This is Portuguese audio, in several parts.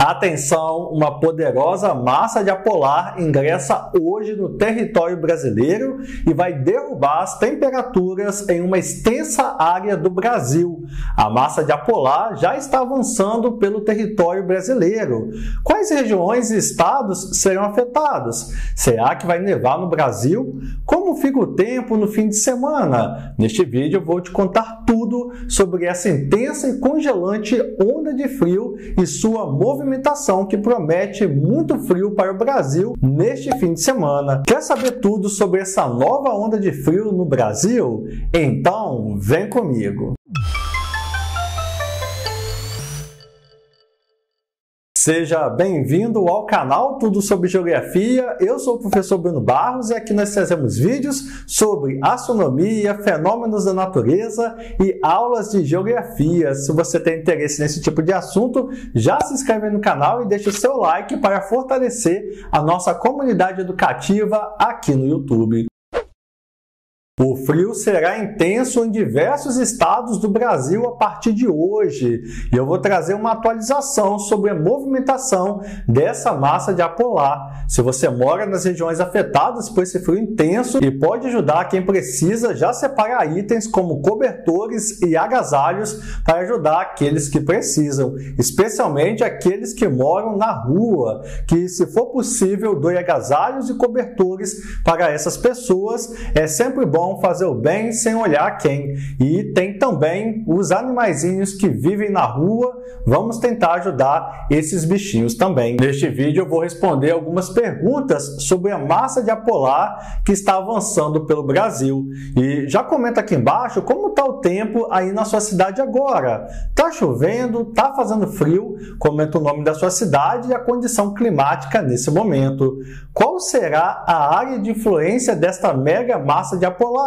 Atenção, uma poderosa massa de apolar ingressa hoje no território brasileiro e vai derrubar as temperaturas em uma extensa área do Brasil. A massa de apolar já está avançando pelo território brasileiro. Quais regiões e estados serão afetados? Será que vai nevar no Brasil? Como fica o tempo no fim de semana? Neste vídeo eu vou te contar tudo sobre essa intensa e congelante onda de frio e sua movimentação que promete muito frio para o Brasil neste fim de semana. Quer saber tudo sobre essa nova onda de frio no Brasil? Então, vem comigo! Seja bem-vindo ao canal Tudo sobre Geografia. Eu sou o professor Bruno Barros e aqui nós trazemos vídeos sobre astronomia, fenômenos da natureza e aulas de geografia. Se você tem interesse nesse tipo de assunto, já se inscreve no canal e deixa o seu like para fortalecer a nossa comunidade educativa aqui no YouTube. O frio será intenso em diversos estados do Brasil a partir de hoje e eu vou trazer uma atualização sobre a movimentação dessa massa de apolar. Se você mora nas regiões afetadas por esse frio intenso e pode ajudar quem precisa, já separa itens como cobertores e agasalhos para ajudar aqueles que precisam, especialmente aqueles que moram na rua, que se for possível doe agasalhos e cobertores para essas pessoas. É sempre bom fazer o bem sem olhar quem. E tem também os animaizinhos que vivem na rua. Vamos tentar ajudar esses bichinhos também. Neste vídeo eu vou responder algumas perguntas sobre a massa de apolar que está avançando pelo Brasil. E já comenta aqui embaixo como está o tempo aí na sua cidade agora. Tá chovendo, tá fazendo frio? Comenta o nome da sua cidade e a condição climática nesse momento. Qual será a área de influência desta mega massa de apolar?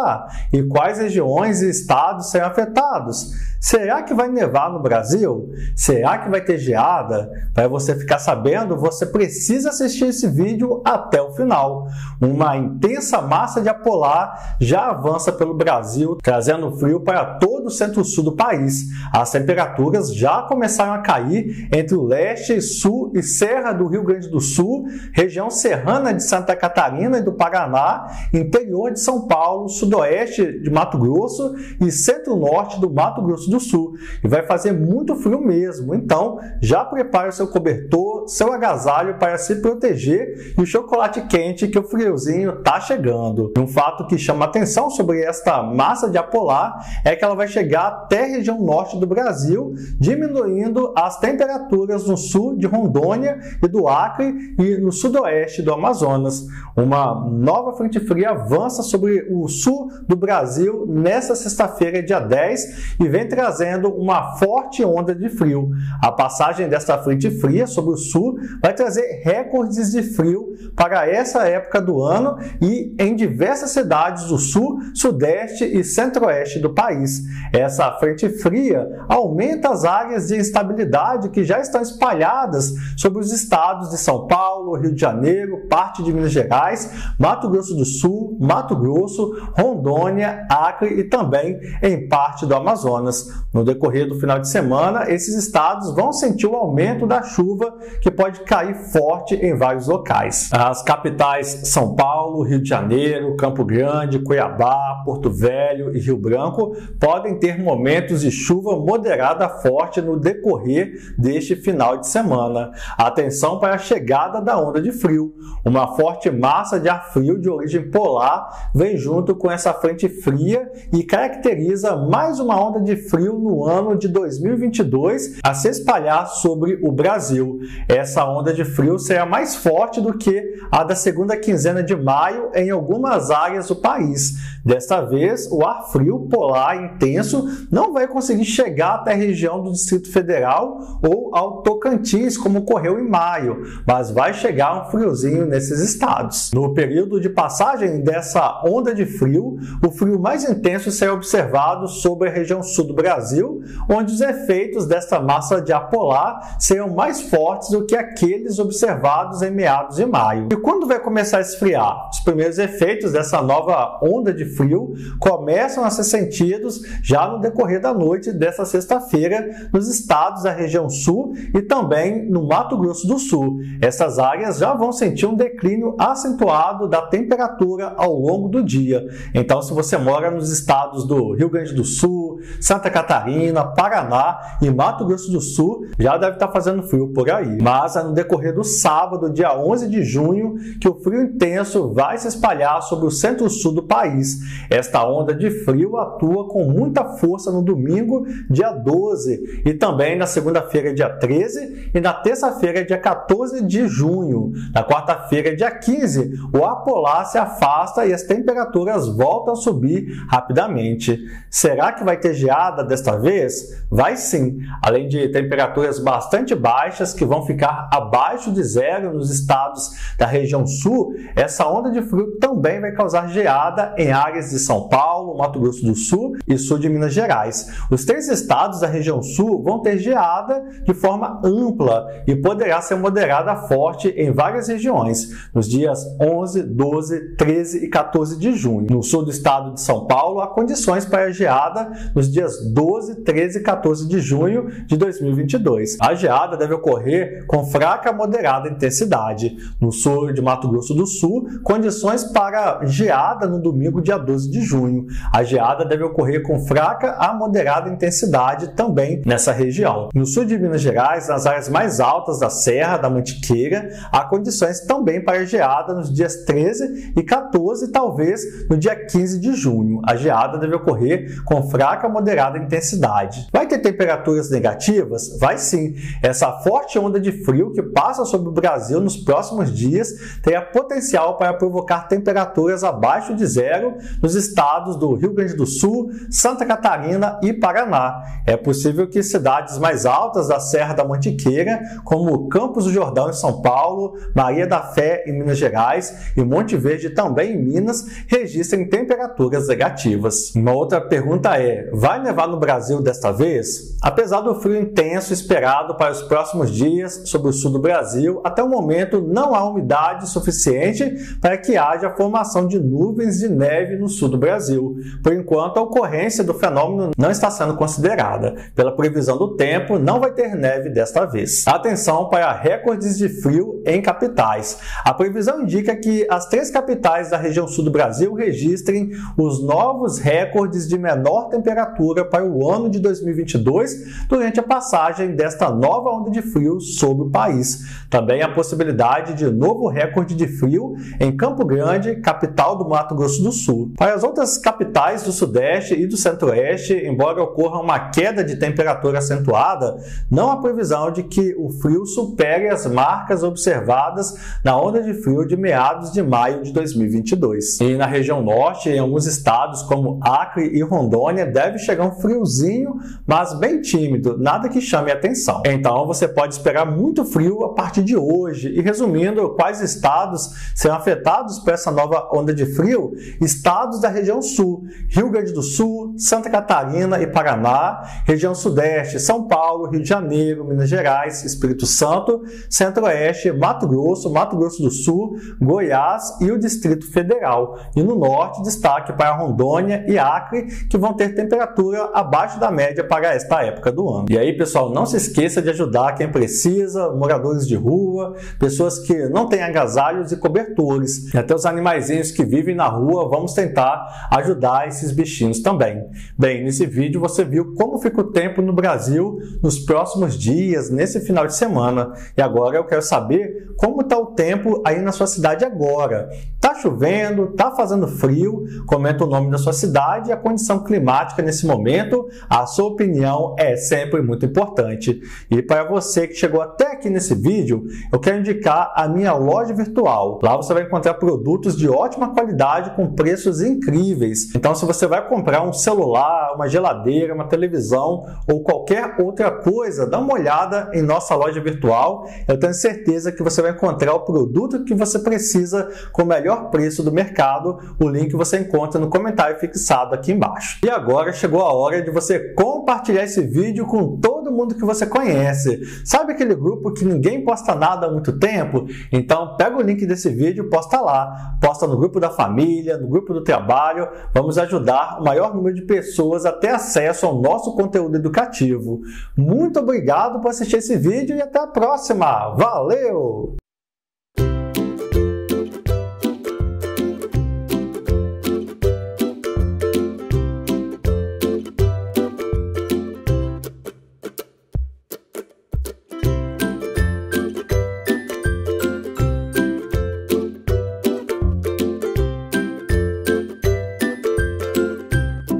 E quais regiões e estados serão afetados? Será que vai nevar no Brasil? Será que vai ter geada? Para você ficar sabendo, você precisa assistir esse vídeo até o final. Uma intensa massa de apolar já avança pelo Brasil, trazendo frio para todo o centro-sul do país. As temperaturas já começaram a cair entre o leste, sul e serra do Rio Grande do Sul, região serrana de Santa Catarina e do Paraná, interior de São Paulo, sudoeste de Mato Grosso e centro-norte do Mato Grosso do Sul. E vai fazer muito frio mesmo. Então, já prepare o seu cobertor, seu agasalho para se proteger e o chocolate quente que o friozinho está chegando. Um fato que chama atenção sobre esta massa de apolar é que ela vai chegar até a região norte do Brasil, diminuindo as temperaturas no sul de Rondônia e do Acre e no sudoeste do Amazonas. Uma nova frente fria avança sobre o sul sul do Brasil nesta sexta-feira, dia 10, e vem trazendo uma forte onda de frio. A passagem desta frente fria sobre o sul vai trazer recordes de frio para essa época do ano e em diversas cidades do sul, sudeste e centro-oeste do país. Essa frente fria aumenta as áreas de instabilidade que já estão espalhadas sobre os estados de São Paulo, Rio de Janeiro, parte de Minas Gerais, Mato Grosso do Sul, Mato Grosso, Rondônia, Acre e também em parte do Amazonas. No decorrer do final de semana, esses estados vão sentir o aumento da chuva que pode cair forte em vários locais. As capitais São Paulo, Rio de Janeiro, Campo Grande, Cuiabá, Porto Velho e Rio Branco podem ter momentos de chuva moderada forte no decorrer deste final de semana. Atenção para a chegada da onda de frio. Uma forte massa de ar frio de origem polar vem junto com essa frente fria e caracteriza mais uma onda de frio no ano de 2022 a se espalhar sobre o Brasil. Essa onda de frio será mais forte do que a da segunda quinzena de maio em algumas áreas do país. Desta vez, o ar frio polar intenso não vai conseguir chegar até a região do Distrito Federal ou ao Tocantins, como ocorreu em maio, mas vai chegar um friozinho nesses estados. No período de passagem dessa onda de frio, frio, o frio mais intenso será observado sobre a região sul do Brasil, onde os efeitos desta massa de ar polar serão mais fortes do que aqueles observados em meados de maio. E quando vai começar a esfriar? Os primeiros efeitos dessa nova onda de frio começam a ser sentidos já no decorrer da noite dessa sexta-feira nos estados da região sul e também no Mato Grosso do Sul. Essas áreas já vão sentir um declínio acentuado da temperatura ao longo do dia. Então, se você mora nos estados do Rio Grande do Sul, Santa Catarina, Paraná e Mato Grosso do Sul, já deve estar fazendo frio por aí. Mas é no decorrer do sábado, dia 11 de junho, que o frio intenso vai se espalhar sobre o centro-sul do país. Esta onda de frio atua com muita força no domingo, dia 12, e também na segunda-feira, dia 13, e na terça-feira, dia 14 de junho. Na quarta-feira, dia 15, o ar polar se afasta e as temperaturas voltam a subir rapidamente. Será que vai ter geada desta vez? Vai sim, além de temperaturas bastante baixas que vão ficar abaixo de zero nos estados da região sul, essa onda de frio também vai causar geada em áreas de São Paulo, Mato Grosso do Sul e sul de Minas Gerais. Os três estados da região sul vão ter geada de forma ampla e poderá ser moderada forte em várias regiões, nos dias 11, 12, 13 e 14 de junho. No sul do estado de São Paulo, há condições para geada nos dias 12, 13 e 14 de junho de 2022. A geada deve ocorrer com fraca a moderada intensidade. No sul de Mato Grosso do Sul, condições para geada no domingo, dia 12 de junho. A geada deve ocorrer com fraca a moderada intensidade também nessa região. No sul de Minas Gerais, nas áreas mais altas da Serra da Mantiqueira, há condições também para geada nos dias 13 e 14, talvez no dia 15 de junho. A geada deve ocorrer com fraca a moderada intensidade. Vai ter temperaturas negativas? Vai sim. Essa forte onda de frio que passa sobre o Brasil nos próximos dias terá potencial para provocar temperaturas abaixo de zero nos estados do Rio Grande do Sul, Santa Catarina e Paraná. É possível que cidades mais altas da Serra da Mantiqueira, como Campos do Jordão em São Paulo, Maria da Fé em Minas Gerais e Monte Verde também em Minas, registrem temperaturas negativas. Uma outra pergunta é: vai nevar no Brasil desta vez? Apesar do frio intenso esperado para os próximos dias sobre o sul do Brasil, até o momento não há umidade suficiente para que haja formação de nuvens de neve no sul do Brasil. Por enquanto, a ocorrência do fenômeno não está sendo considerada. Pela previsão do tempo, não vai ter neve desta vez. Atenção para recordes de frio em capitais. A previsão indica que as três capitais da região sul do Brasil registrem os novos recordes de menor temperatura para o ano de 2022 durante a passagem desta nova onda de frio sobre o país. Também a possibilidade de novo recorde de frio em Campo Grande, capital do Mato Grosso do Sul. Para as outras capitais do Sudeste e do Centro-Oeste, embora ocorra uma queda de temperatura acentuada, não há previsão de que o frio supere as marcas observadas na onda de frio de meados de maio de 2022. E na região norte, em alguns estados como Acre e Rondônia, deve chegar um friozinho, mas bem tímido, nada que chame atenção. Então você pode esperar muito frio a partir de hoje. E resumindo, quais estados serão afetados por essa nova onda de frio? Estados da região sul: Rio Grande do Sul, Santa Catarina e Paraná, região sudeste, São Paulo, Rio de Janeiro, Minas Gerais, Espírito Santo, Centro-Oeste, Mato Grosso, Mato Grosso do Sul, Goiás e o Distrito Federal. E no norte, destaque para Rondônia e Acre, que vão ter temperatura abaixo da média para esta época do ano. E aí, pessoal, não se esqueça de ajudar quem precisa, moradores de rua, pessoas que não têm agasalhos e cobertores, e até os animaizinhos que vivem na rua, vamos tentar ajudar esses bichinhos também. Bem, nesse vídeo você viu como fica o tempo no Brasil nos próximos dias, nesse final de semana. E agora eu quero saber como está o tempo aí na sua cidade agora. Tá chovendo? Tá fazendo frio? Comenta o nome da sua cidade e a condição climática nesse momento. A sua opinião é sempre muito importante. E para você que chegou até aqui nesse vídeo, eu quero indicar a minha loja virtual. Lá você vai encontrar produtos de ótima qualidade com preços incríveis. Então, se você vai comprar um celular, uma geladeira, uma televisão ou qualquer outra coisa, dá uma olhada em nossa loja virtual. Eu tenho certeza que você vai encontrar o produto que você precisa com o melhor preço do mercado. O link você encontra no comentário fixado aqui embaixo. E agora chegou a hora de você compartilhar esse vídeo com todo mundo que você conhece. Sabe aquele grupo que ninguém posta nada há muito tempo? Então pega o link desse vídeo, posta lá, posta no grupo da família, no grupo do trabalho. Vamos ajudar o maior número de pessoas a ter acesso ao nosso conteúdo educativo. Muito obrigado por assistir esse vídeo e até a próxima. Valeu!